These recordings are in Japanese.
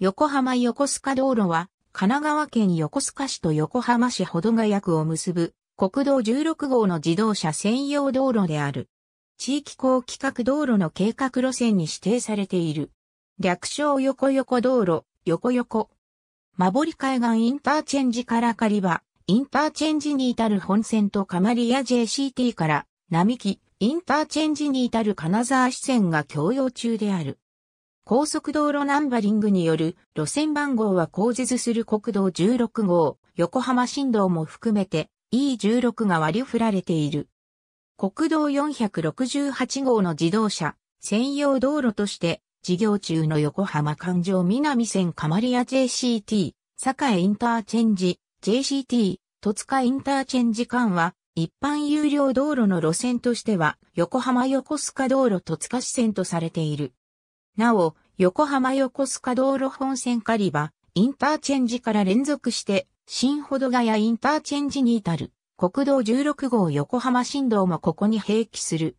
横浜横須賀道路は、神奈川県横須賀市と横浜市保土ヶ谷区を結ぶ国道16号の自動車専用道路である。地域高規格道路の計画路線に指定されている。略称横横道路、横横。まぼり海岸インターチェンジから狩場、インターチェンジに至る本線とカマリア JCT から並木、インターチェンジに至る金沢支線が共用中である。高速道路ナンバリングによる路線番号は後述する国道16号、横浜新道も含めて E16 が割り振られている。国道468号の自動車専用道路として事業中の横浜環状南線カマリア JCT、栄インターチェンジ、JCT、戸塚インターチェンジ間は一般有料道路の路線としては横浜横須賀道路戸塚支線とされている。なお、横浜横須賀道路本線狩場、インターチェンジから連続して、新保土ヶ谷インターチェンジに至る、国道16号横浜新道もここに併記する。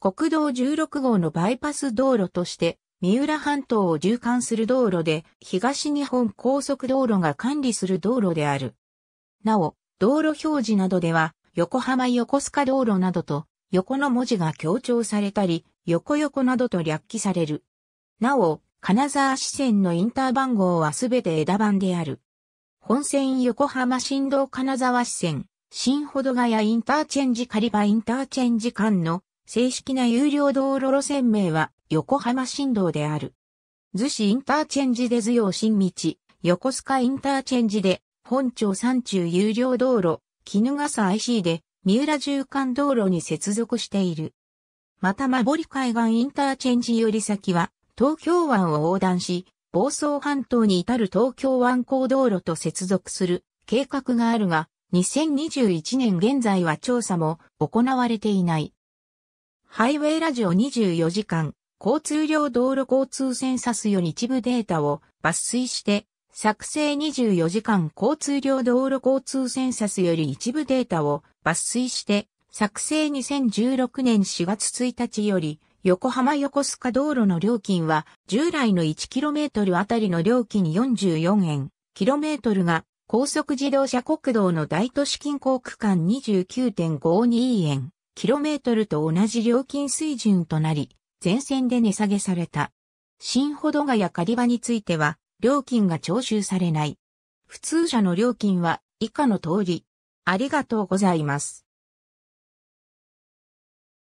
国道16号のバイパス道路として、三浦半島を縦貫する道路で、東日本高速道路が管理する道路である。なお、道路表示などでは、横浜横須賀道路などと、横の文字が強調されたり、横横などと略記される。なお、金沢支線のインター番号はすべて枝番である。本線横浜新道金沢支線、新保土ヶ谷インターチェンジ狩場インターチェンジ間の正式な有料道路路線名は横浜新道である。逗子インターチェンジで逗葉新道、横須賀インターチェンジで本町山中有料道路、衣笠 IC で三浦縦貫道路に接続している。また、まぼり海岸インターチェンジより先は、東京湾を横断し、房総半島に至る東京湾高道路と接続する計画があるが、2021年現在は調査も行われていない。ハイウェイラジオ24時間、交通量道路交通センサスより一部データを抜粋して、作成24時間交通量道路交通センサスより一部データを抜粋して、作成2016年4月1日より横浜横須賀道路の料金は、従来の 1km あたりの料金44円、km が高速自動車国道の大都市近郊区間29.52円、km と同じ料金水準となり、全線で値下げされた。新保土ヶ谷狩場については、料金が徴収されない。普通車の料金は以下の通り。ありがとうございます。